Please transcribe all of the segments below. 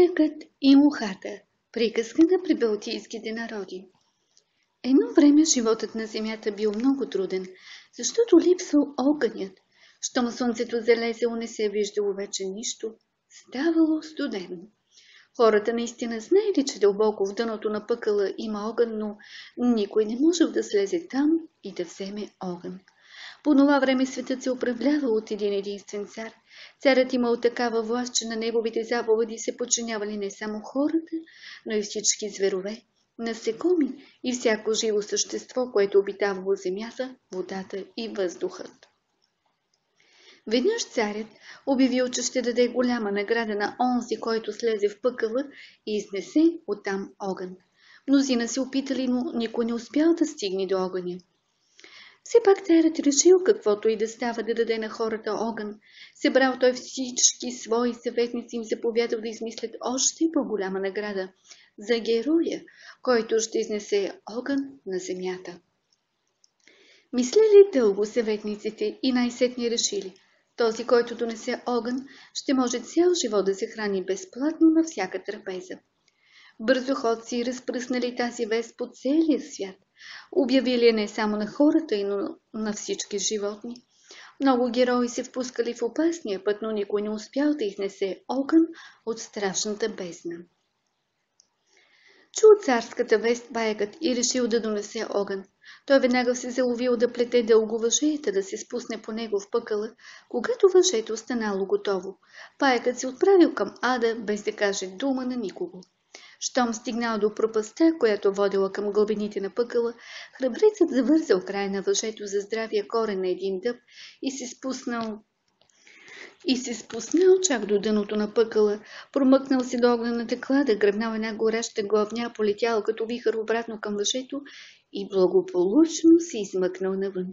Паякът и мухата. Приказка на прибалтийските народи. Едно време животът на земята бил много труден, защото липсвал огънят. Щом слънцето залезело, не се е виждало вече нищо. Ставало студено. Хората наистина знаели, че дълбоко в дъното на пъкъла има огън, но никой не можел да слезе там и да вземе огън. По това време светът се управлява от един единствен цар. Царът имал такава власт, че на неговите заповеди се подчинявали не само хората, но и всички зверове, насекоми и всяко живо същество, което обитавало земята, водата и въздухът. Веднъж царят обявил, че ще даде голяма награда на онзи, който слезе в пъкъла и изнесе оттам огън. Мнозина се опитали, но никой не успял да стигне до огъня. Все пак царят решил каквото и да става да даде на хората огън. Събрал той всички свои съветници им заповядал да измислят още по-голяма награда за героя, който ще изнесе огън на земята. Мислили дълго съветниците и най-сетни решили. Този, който донесе огън, ще може цял живот да се храни безплатно на всяка трапеза. Бързоходци разпръснали тази вест по целия свят. Обявили не само на хората, но на всички животни. Много герои се впускали в опасния път, но никой не успял да изнесе огън от страшната бездна. Чул царската вест баякът и решил да донесе огън. Той веднага се заловил да плете дълго въжета, да се спусне по него в пъкъла, когато въжето станало готово. Паякът се отправил към ада, без да каже дума на никого. Щом стигнал до пропаста, която водила към глъбините на пъкъла, храбрецът завързал край на въжето за здравия корен на един дъб и се спуснал и се спуснал чак до дъното на пъкъла, промъкнал се до огнената клада, гръбнал една гореща главня, полетял като вихър обратно към въжето и благополучно се измъкнал навън.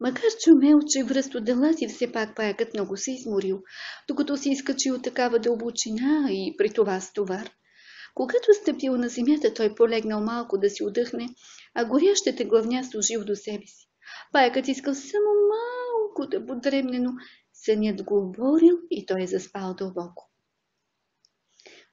Макар че умел, че връст от делати, все пак паякът много се изморил, докато се изкачил такава дълбочина и при това с товар. Когато стъпил на земята, той полегнал малко да си отдъхне, а горящата главня служил до себе си. Паякът искал само малко да подремне, но сънят го оборил и той е заспал дълбоко.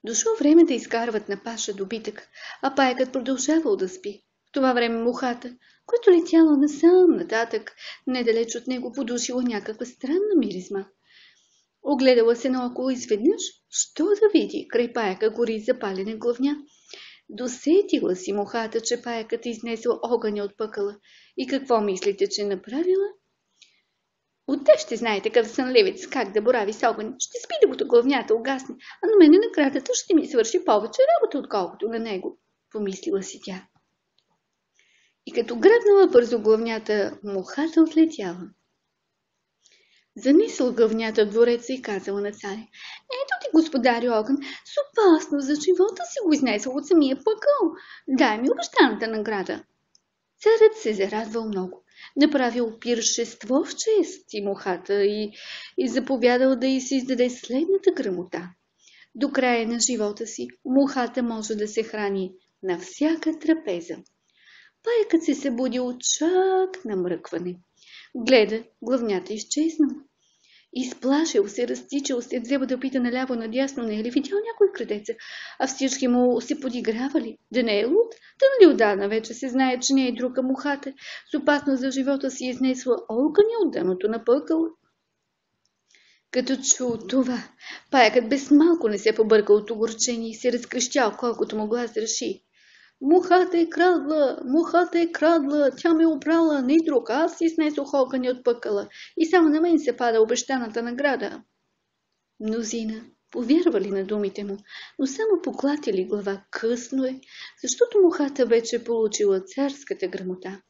Дошло време да изкарват на паша добитък, а паякът продължавал да спи. В това време мухата, която летяла насам нататък, недалеч от него подушила някаква странна миризма. Огледала се наоколо изведнъж, що да види, край паяка гори запалена главня. Досетила си мухата, че паякът изнесъл огъня от пъкъла. И какво мислите, че направила? Отде ще знае такъв сънливец как да борави с огън. Ще спи докато главнята угасне, а на мене наградата ще ми свърши повече работа, отколкото на него, помислила си тя. И като гръбнала бързо главнята, мухата отлетяла. Замисъл гъвнята двореца и казала на царя. Ето ти, господари огън, с опасност за живота си го изнесъл от самия пъкъл. Дай ми обещаната награда. Царят се зарадвал много. Направил пиршество в чест и мухата и, и заповядал да й се издаде следната грамота. До края на живота си мухата може да се храни на всяка трапеза. Паякът се събудил чак на мръкване. Гледа, главнята изчезнала. Изплашил се, разтичал се, взема да пита наляво надясно, не е ли видял някой крадеца, а всички му се подигравали. Да не е луд, да нали отдавна вече се знае, че не е друга мухата, с опасност за живота си изнесла огъня от дъното на пъкъла. Като чул това, паякът без малко не се побъркал от огорчение и се разкрещял колкото му глас реши. Мухата е крадла, мухата е крадла, тя ме обрала, не друг, аз си снесох огъня от пъкъла и само на мен се пада обещаната награда. Мнозина повярвали на думите му, но само поклатили глава късно е, защото мухата вече получила царската грамота.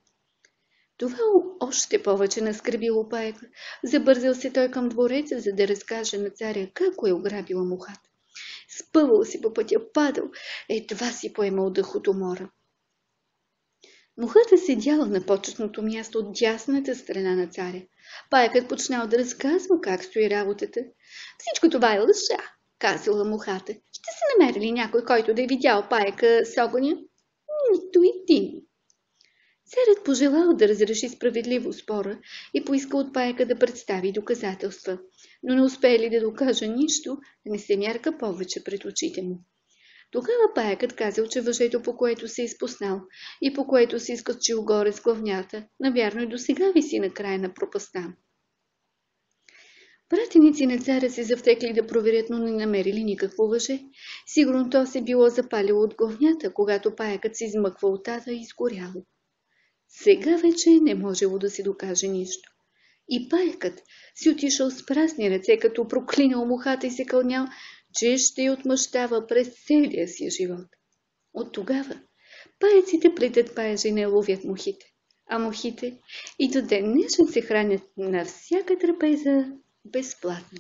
Това още повече наскърбило паека. Забързал се той към двореца, за да разкаже на царя како е ограбила мухата спъвал си по пътя, падал, едва си поемал дъх от умора. Мухата седяла на почетното място от дясната страна на царя. Паякът почнал да разказва как стои работата. Всичко това е лъжа, казала мухата. Ще се намери ли някой, който да е видял паяка с огъня? Нито един. Царят пожелал да разреши справедливо спора и поиска от паяка да представи доказателства, но не успели да докажа нищо, не се мярка повече пред очите му. Тогава паякът казал, че въжето, по което се е изпуснал и по което се изкачил горе с главнята, навярно и до сега виси на края на пропаста. Пратеници на царя се завтекли да проверят, но не намерили никакво въже. Сигурно то се било запалило от главнята, когато паякът се измъква от тата и изгоряло. Сега вече не можело да се докаже нищо. И паякът си отишъл с прасни ръце, като проклинал мухата и се кълнял, че ще й отмъщава през целия си живот. От тогава паяците плетат паяжи и не ловят мухите, а мухите и до ден днешен се хранят на всяка трапеза безплатно.